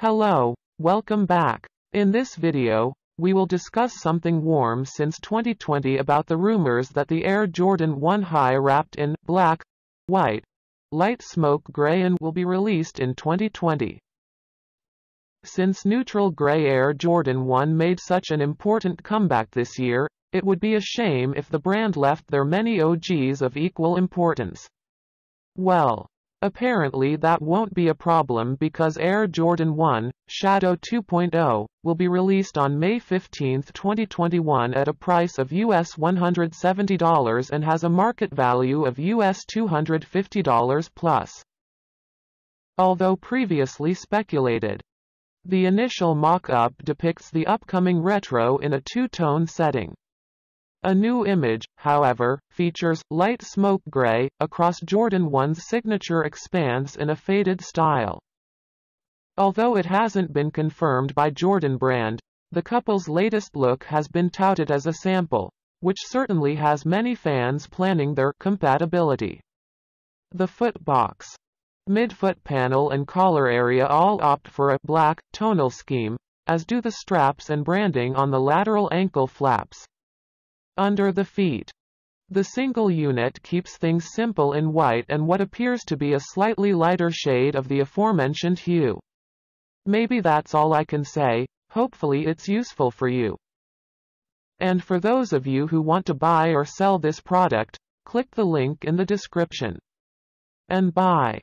Hello, welcome back. In this video, we will discuss something warm since 2020 about the rumors that the Air Jordan 1 High wrapped in black, white, light smoke gray and will be released in 2020. Since neutral gray Air Jordan 1 made such an important comeback this year, it would be a shame if the brand left their many OGs of equal importance. Well, Apparently that won't be a problem because Air Jordan 1, Shadow 2.0, will be released on May 15, 2021 at a price of US $170 and has a market value of US $250 plus. Although previously speculated. The initial mock-up depicts the upcoming retro in a two-tone setting. A new image, however, features light smoke gray across Jordan 1's signature expanse in a faded style. Although it hasn't been confirmed by Jordan Brand, the couple's latest look has been touted as a sample, which certainly has many fans planning their compatibility. The foot box, midfoot panel and collar area all opt for a black tonal scheme, as do the straps and branding on the lateral ankle flaps under the feet. The single unit keeps things simple in white and what appears to be a slightly lighter shade of the aforementioned hue. Maybe that's all I can say, hopefully it's useful for you. And for those of you who want to buy or sell this product, click the link in the description. And buy.